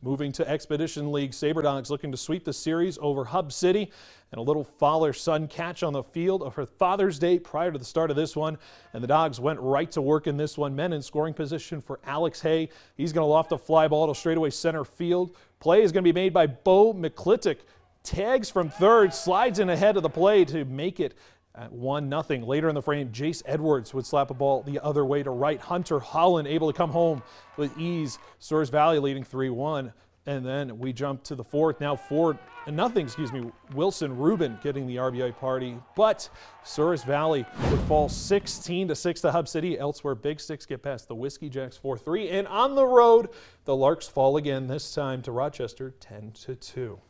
Moving to Expedition League, Sabre Dogs looking to sweep the series over Hub City. And a little father-son catch on the field of her Father's Day prior to the start of this one. And the Dogs went right to work in this one. Men in scoring position for Alex Hay. He's going to loft a fly ball to straightaway center field. Play is going to be made by Bo McClittick. Tags from third, slides in ahead of the play to make it at 1 nothing. Later in the frame, Jace Edwards would slap a ball the other way to right. Hunter Holland able to come home with ease. Souris Valley leading 3 1. And then we jump to the fourth. Now four nothing, excuse me. Wilson Rubin getting the RBI party, but Souris Valley would fall 16 to 6 to Hub City. Elsewhere, Big Sticks get past the Whiskey Jacks 4-3, and on the road, the Larks fall again. This time to Rochester 10 to 2.